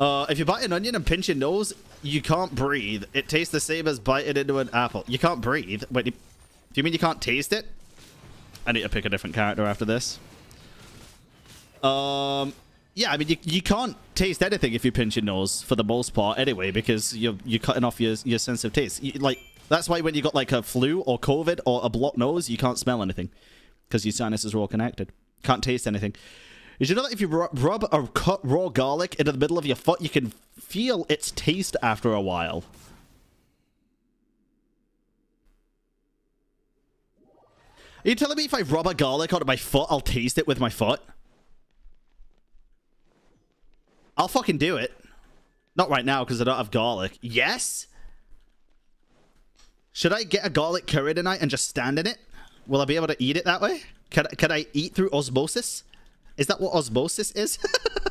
Uh, if you bite an onion and pinch your nose, you can't breathe. It tastes the same as biting into an apple. You can't breathe. Wait, do you mean you can't taste it? I need to pick a different character after this. Um, yeah, I mean, you, you can't taste anything if you pinch your nose for the most part anyway, because you're, you're cutting off your, your sense of taste. You, like, that's why when you got like a flu or COVID or a blocked nose, you can't smell anything because your sinuses are all connected. Can't taste anything. Did you know that if you rub or cut raw garlic into the middle of your foot, you can feel its taste after a while? Are you telling me if I rub a garlic onto my foot, I'll taste it with my foot? I'll fucking do it. Not right now because I don't have garlic. Yes? Should I get a garlic curry tonight and just stand in it? Will I be able to eat it that way? Can, can I eat through osmosis? Is that what osmosis is?